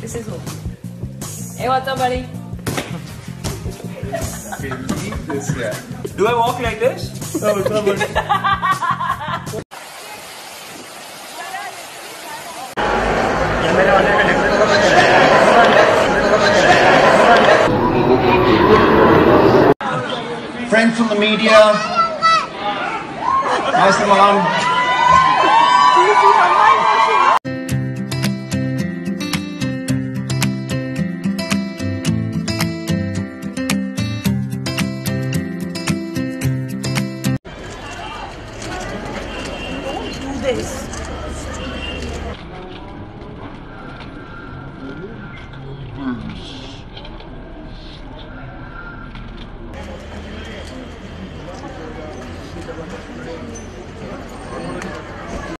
This is home. Hey, what's up, buddy? Believe this, yeah. Do I walk like this? Friends from the media. Nice mom. this? this.